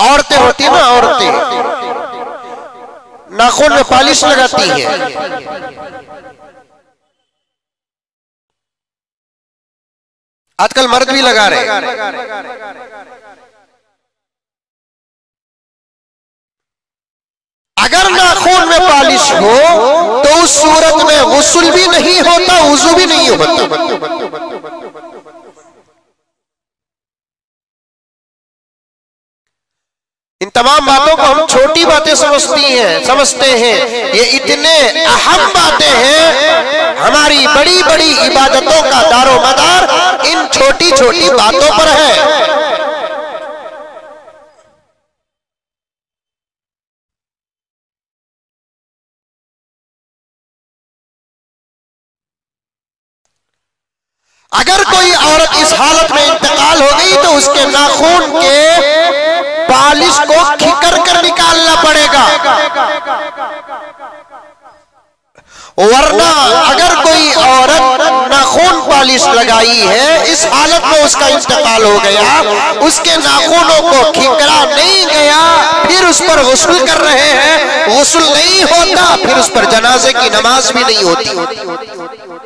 औरतें होती ना औरतें नाखून में पालिश लगाती है आजकल मर्द भी लगा रहे हैं अगर नाखून में पालिश हो तो उस सूरत में गुस्ल भी नहीं होता वज़ू भी नहीं होता। इन तमाम बातों को हम छोटी बातें समझती हैं समझते हैं। ये इतने अहम बातें हैं हमारी बड़ी बड़ी इबादतों का दारो मदार इन छोटी छोटी बातों पर है। अगर कोई औरत इस हालत में इंतकाल हो गई तो उसके नाखून के पालिश को खिकर कर निकालना पड़ेगा। वरना अगर कोई औरत नाखून पालिश लगाई है, इस हालत में उसका इंतकाल हो गया, उसके नाखूनों को खिकरा नहीं गया, फिर उस पर गसल कर रहे हैं, गसल नहीं होता, फिर उस पर जनाजे की नमाज़ भी नहीं होती।